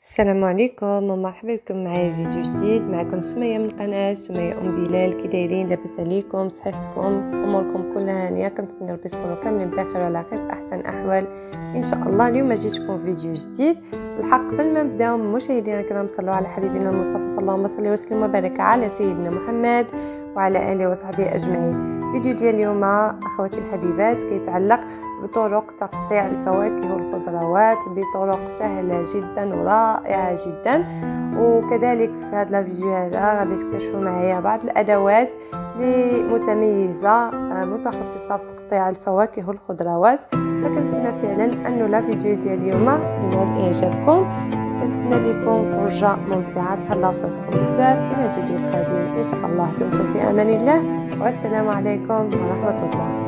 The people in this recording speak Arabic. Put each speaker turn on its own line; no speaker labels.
السلام عليكم ومرحبا بكم معايا في فيديو جديد. معكم سمية من القناة سمية أم بلال. كي دايرين لاباس عليكم صحتكم أموركم كلها هانية. كنتمنى ربي تكونوا كاملين بخير وعلى خير في أحسن أحوال. إن شاء الله اليوم جيتكم في فيديو جديد. الحق قبل ما نبداو مشاهدينا الكرام صلوا على حبيبنا المصطفى. اللهم صل وسلم وبارك على سيدنا محمد وعلى آله وصحبه أجمعين. فيديو ديال اليوم أخواتي الحبيبات كيتعلق بطرق تقطيع الفواكه والخضروات بطرق سهلة جدا ورائعة جدا. وكذلك في هذا الفيديو هذا غادي تكتشفوا معايا بعض الأدوات اللي متميزه متخصصة في تقطيع الفواكه والخضروات. فكنتمنى فعلا انه لا فيديو ديال اليوم ينال إعجابكم. كنتمنى لكم فرجة ممتعة. تهلاو فراسكم بزاف إلى الفيديو القادم إن شاء الله دمتم في أمان الله. والسلام عليكم ورحمة الله.